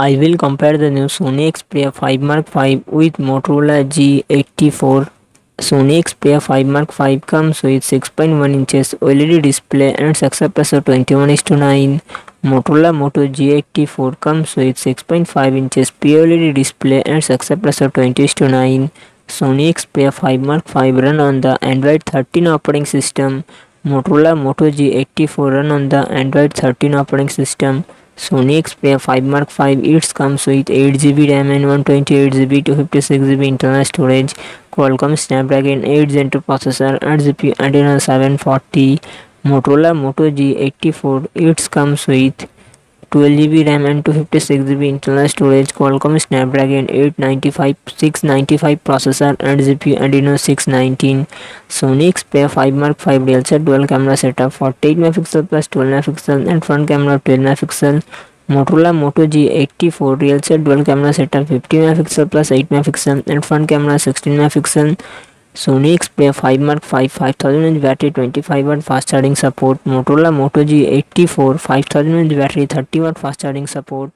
I will compare the new Sony Xperia 5 Mark 5 with Motorola G84. Sony Xperia 5 Mark 5 comes with 6.1 inches OLED display and aspect ratio 21 is to 9. Motorola Moto G84 comes with 6.5 inches POLED display and aspect ratio 20 to 9. Sony Xperia 5 Mark 5 run on the Android 13 operating system. Motorola Moto G84 run on the Android 13 operating system. Sony Xperia 5 Mark 5 it comes with 8GB RAM and 128GB to 56GB internal storage. Qualcomm Snapdragon 8 Gen 2 processor and GPU Adreno 740. Motorola Moto G84 it comes with 12GB RAM and 256GB internal storage Qualcomm Snapdragon 895 695 processor and GPU Adreno 619 Sony Xperia 5 Mark 5 real dual camera setup 48 megapixel plus 12 megapixel and front camera 12 megapixel. Motorola Moto G84 real dual camera setup 50 megapixel plus 8 megapixel and front camera 16 megapixel Sony Xperia 5 Mark 5 5000 mAh battery 25 watt fast charging support Motorola Moto G84 5000 mAh battery 30 watt fast charging support